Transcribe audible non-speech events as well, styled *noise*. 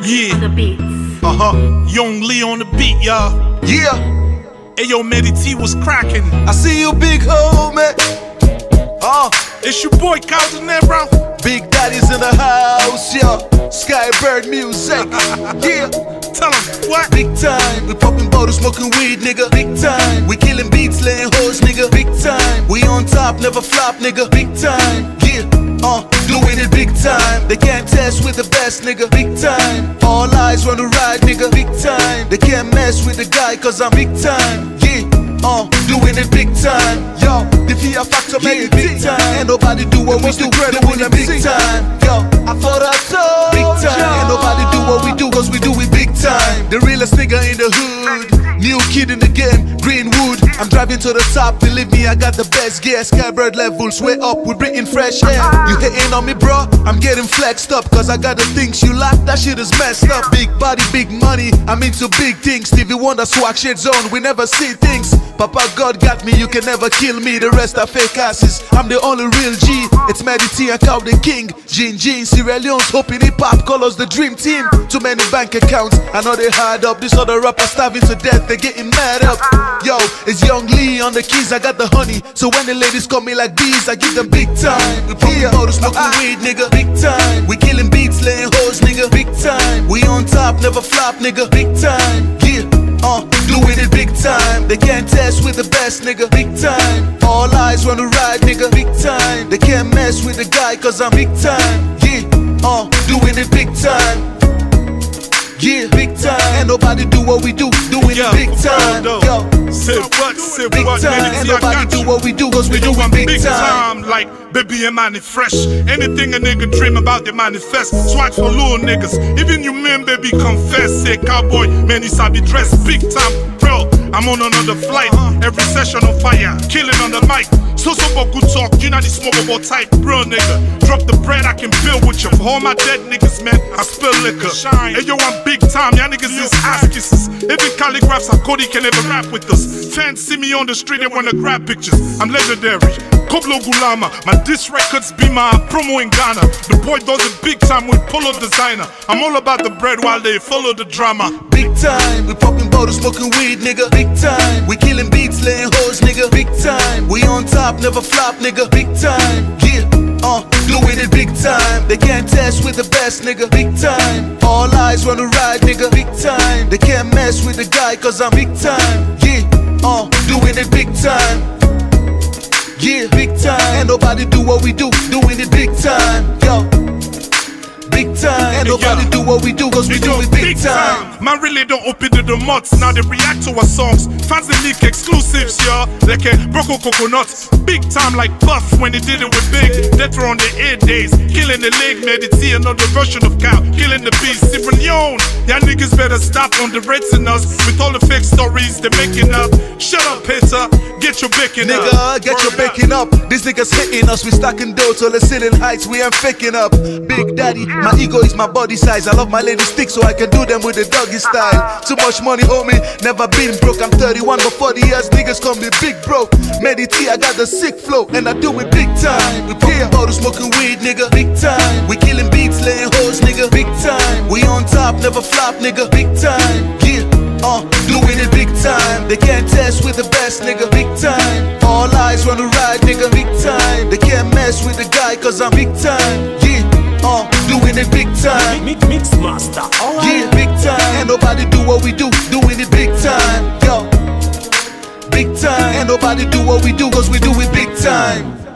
Ram Yeah. on the beats. Uh huh. Young Lee on the beat, y'all. Yeah, Ayo, Medee T was cracking. I see you, big homie. Uh, It's your boy Carlton Brown. Big Daddy's in the house, yeah. Skybird music, *laughs* yeah. Tell him what? Big time, we popping bottles, smoking weed, nigga. Big time, we killing beats, laying hoes, nigga. Big time, we on top, never flop, nigga. Big time, yeah. Uh, doing it big time. They can't test with the best, nigga. Big time, all eyes on the ride, nigga. Big time, they can't mess with the guy, cause I'm big time, yeah. Uh, doing it big time, yo. The fear factor make it big time. Ain't nobody do what we do, doing it big time, yo. I thought I saw big time. Ain't nobody do what we do, cause we do it big time. The realest nigga in the hood. New kid in the game, Greenwood. I'm driving to the top, believe me, I got the best gear. Skybird levels way up, we bringing fresh air. You hating on me, bro? I'm getting flexed up, cause I got the things you lack, that shit is messed up. Big body, big money, I'm into big things. Stevie Wonder, swag shit zone, we never see things. Papa God got me, you can never kill me. The rest are fake asses. I'm the only real G. It's Medee T and Kao the King. Gin Gin, Sierra Leone's hoping hip hop colors the dream team. Too many bank accounts, I know they hard up. This other rapper starving to death, they getting mad up. Yo, it's Young Lee on the keys, I got the honey. So when the ladies call me like bees, I give them big time. We popping bottles, smoking weed, nigga. Big time. We killing beats, laying hoes, nigga. Big time. We on top, never flop, nigga. Big time. Yeah. Uh, doing it big time. They can't test with the best, nigga. Big time. All eyes wanna ride, nigga. Big time. They can't mess with the guy, cause I'm big time. Yeah. Uh, doing it big time. Yeah, big time. Ain't nobody do what we do, doing Yo, it big time. Yo, Say what? Say big what? time. Medi Ain't T, I nobody do you. what we do, cause we do it big big time. time, like baby and money fresh. Anything a nigga dream about, they manifest. Swag for little niggas. Even you men, baby, confess. Say cowboy, man, he sabi dress big time. I'm on another flight. Every session on fire, killing on the mic. So so for good talk, you know the smokable type, bro, nigga. Drop the bread, I can build with you. For all my dead niggas, man, I spill liquor. Hey yo, I'm big time, y'all niggas is ass kisses. Even calligraphs and Cody can never rap with us. Fans see me on the street, they wanna grab pictures. I'm legendary. Koblo Gulama, my diss records be my promo in Ghana. The boy does it big time with Polo Designer. I'm all about the bread while they follow the drama. Time, we popping bottles, smoking weed, nigga. Big time, we killing beats, laying hoes, nigga. Big time, we on top, never flop, nigga. Big time, yeah, uh, doing it big time. They can't test with the best, nigga. Big time, all eyes the ride, nigga. Big time, they can't mess with the guy, cause I'm big time, yeah, uh, doing it big time. Yeah, big time. Ain't nobody do what we do, doing it big time, yo. Big time. Ain't nobody do what we do, cause we do it big time. Man really don't open to the donuts. Now they react to our songs. Fans they leak exclusives, y'all. Like a Broco Coconuts. Big time like Puff when they did it with Big. Death on the air days. Killing the leg, Medee T, another version of Kao. Killing the beast. Sierra Leone. Y'all niggas better stop underrating us with all the fake stories they're making up. Shut up, Peter. Get your bacon up. Nigga, get your Word up. up. These niggas hitting us. We stacking dough to the ceiling heights. We ain't faking up. Big daddy, my ego is my body size. I love my lady stick so I can do them with the doggy style. Too much money, homie. Never been broke. I'm 31, but 40 years niggas call me big broke. Medee T, I got the sick flow, and I do it big time. We popping bottles, smoking weed, nigga. Big time. We killing beats, laying hoes, nigga. Big time. We on top, never flop, nigga. Big time. Yeah. Uh, doing it big time. They can't test with the best, nigga. Big time. All eyes the ride, nigga. Big time. They can't mess with the guy, cause I'm big time. Yeah. Uh, doing it big time. Mix, mix master. Yeah, big time. Ain't nobody do what we do, doing it big time. Yo. Big time. Ain't nobody do what we do, cause we do it big time.